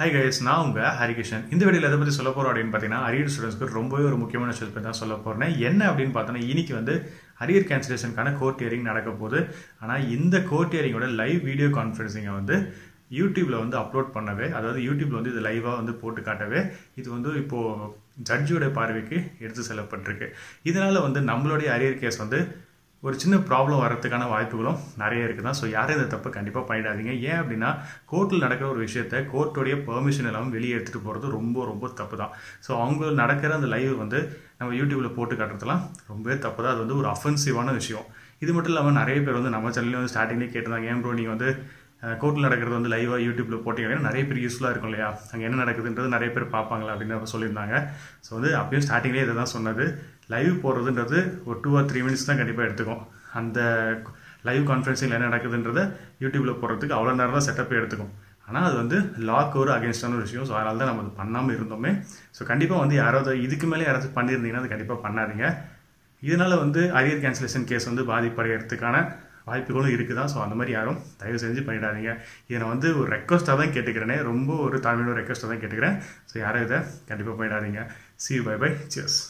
Hi guys நான் உங்கள் ஹரிகிருஷ்ணன். இந்த வீடியோவில் எதை பற்றி சொல்ல போகிறோம் அப்படின்னு பார்த்தீங்கன்னா அரியர் ஸ்டூடெண்ட்ஸ்க்கு ரொம்பவே ஒரு முக்கியமான விஷயத்தை பற்றி தான் சொல்ல போகிறேன் என்ன அப்படின்னு பார்த்தோன்னா இன்னைக்கு வந்து அரியர் கேன்சலேஷனுக்கான கோர்ட் ஹியரிங் நடக்க போகுது. ஆனால் இந்த கோர்ட் ஹியரிங்கோட லைவ் வீடியோ கான்ஃபரன்சிங்கை வந்து யூடியூப்பில் வந்து அப்லோட் பண்ணவே அதாவது யூடியூப்பில் வந்து இது லைவாக வந்து போட்டு காட்டவே இது வந்து இப்போது ஜட்ஜோட பார்வைக்கு எடுத்து செல்லப்பட்டிருக்கு. இதனால் வந்து நம்மளுடைய அரியர் கேஸ் வந்து ஒரு சின்ன ப்ராப்ளம் வரதுக்கான வாய்ப்புகளும் நிறைய இருக்குது தான் ஸோ யாரும் இந்த தப்பு கண்டிப்பாக பண்ணிடாதீங்க. ஏன் அப்படின்னா கோர்ட்டில் நடக்கிற ஒரு விஷயத்த கோர்ட்டுடைய பெர்மிஷன் இல்லாமல் வெளியே எடுத்துகிட்டு போகிறது ரொம்ப ரொம்ப தப்பு தான் ஸோ அவங்க நடக்கிற அந்த லைவ் வந்து நம்ம யூடியூப்பில் போட்டு காட்டுறதுலாம் ரொம்பவே தப்பு தான் அது வந்து ஒரு அஃபென்சிவான விஷயம். இது மட்டும் இல்லாமல் நிறைய பேர் வந்து நம்ம சேனல்லையும் வந்து ஸ்டார்டிங்லேயே கேட்டிருந்தாங்க. ஏன் ப்ரோ நீங்கள் வந்து கோர்ட்டில் நடக்கிறது வந்து லைவாக யூடியூப்பில் போட்டிங்கன்னா நிறைய பேர் யூஸ்ஃபுல்லாக இருக்கும் இல்லையா? அங்கே என்ன நடக்குதுன்றது நிறைய பேர் பார்ப்பாங்களா அப்படின்னு சொல்லியிருந்தாங்க. ஸோ வந்து அப்பயும் ஸ்டார்டிங்லேயே இதை தான் சொன்னது. லைவ் போடுறதுன்றது ஒரு டூ ஆர் த்ரீ மினிட்ஸ் தான் கண்டிப்பாக எடுத்துக்கும். அந்த லைவ் கான்ஃபரன்ஸில் என்ன நடக்குதுன்றத யூடியூப்பில் போடுறதுக்கு அவ்வளோ நேரம் தான் செட்டப்பே எடுத்துக்கும். ஆனால் அது வந்து லாக் ஒரு அகேன்ஸ்டான ஒரு விஷயம். ஸோ அதனால தான் நம்ம அது பண்ணாமல் இருந்தோமே. ஸோ கண்டிப்பாக வந்து யாராவது இதுக்கு மேலே யாராவது பண்ணியிருந்தீங்கன்னா அது கண்டிப்பாக பண்ணாதீங்க. இதனால வந்து அரியர் கேன்சலேஷன் கேஸ் வந்து பாதிப்படைகிறதுக்கான வாய்ப்புகளும் இருக்குதா? ஸோ அந்த மாதிரி யாரும் தயவு செஞ்சு பண்ணிடாதீங்க. இதை நான் வந்து ஒரு ரெக்வஸ்ட்டாக தான் கேட்டுக்கிறேனே. ரொம்ப ஒரு தாழ்மையோட ரெக்வஸ்ட்டாக தான் கேட்டுக்கிறேன். ஸோ யாரும் இதை கண்டிப்பாக பண்ணிடாதீங்க. C by by cheers